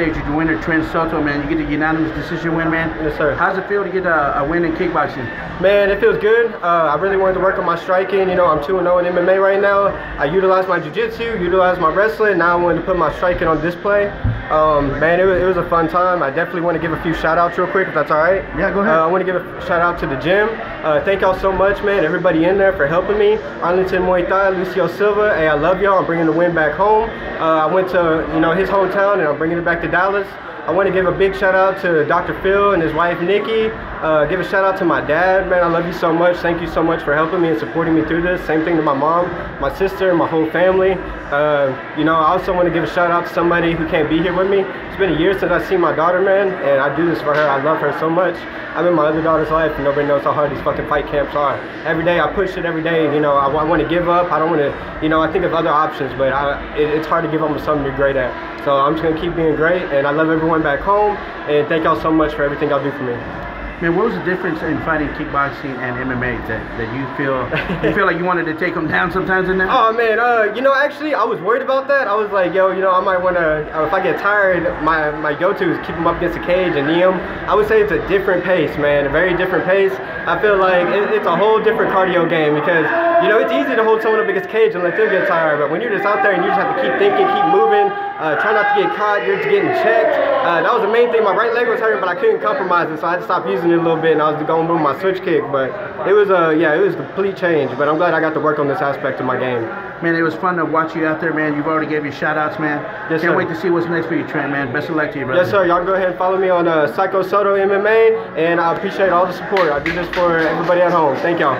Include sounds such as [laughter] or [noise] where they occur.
stage with your winner, Trent Soto, man. You get the unanimous decision win, man. Yes, sir. How's it feel to get a, a win in kickboxing? Man, it feels good. Uh, I really wanted to work on my striking. You know, I'm 2 0 in MMA right now. I utilized my jiu-jitsu, utilized my wrestling. Now I wanted to put my striking on display. Um, man, it was, it was a fun time. I definitely want to give a few shout outs real quick, if that's all right. Yeah, go ahead. Uh, I want to give a shout out to the gym. Uh, thank y'all so much, man. Everybody in there for helping me. Arlington Muay Thai, Lucio Silva. Hey, I love y'all. I'm bringing the win back home. Uh, I went to you know his hometown, and I'm bringing it back to Dallas. I want to give a big shout out to Dr. Phil and his wife Nikki. Uh, give a shout out to my dad, man. I love you so much. Thank you so much for helping me and supporting me through this. Same thing to my mom, my sister, my whole family. Uh, you know, I also want to give a shout out to somebody who can't be here with me. It's been a year since I've seen my daughter, man, and I do this for her. I love her so much. I'm in my other daughter's life, and nobody knows how hard these fucking fight camps are. Every day I push it every day. You know, I, I want to give up. I don't want to, you know, I think of other options, but I, it, it's hard to give up on something you're great at. So I'm just gonna keep being great, and I love everyone back home. And thank y'all so much for everything y'all do for me. Man, what was the difference in fighting kickboxing and MMA that, that you feel you feel like you wanted to take them down sometimes in there? [laughs] Oh man, uh, you know, actually, I was worried about that. I was like, yo, you know, I might want to. If I get tired, my my go-to is keep them up against the cage and knee them. I would say it's a different pace, man, a very different pace. I feel like it, it's a whole different cardio game because you know it's easy to hold someone up against cage and let them get tired, but when you're just out there and you just have to keep thinking, keep moving, uh, try not to get caught, you're getting checked. Uh, that was the main thing. My right leg was hurting, but I couldn't compromise it, so I had to stop using it a little bit, and I was going with my switch kick. But it was a yeah, it was a complete change. But I'm glad I got to work on this aspect of my game. Man, it was fun to watch you out there, man. You've already gave your shout outs, man. Yes, Can't sir. wait to see what's next for you, Trent, man. Best of luck to you, brother. Yes, sir. Y'all go ahead and follow me on uh, Psycho Soto MMA, and I appreciate all the support. I do this for everybody at home. Thank y'all.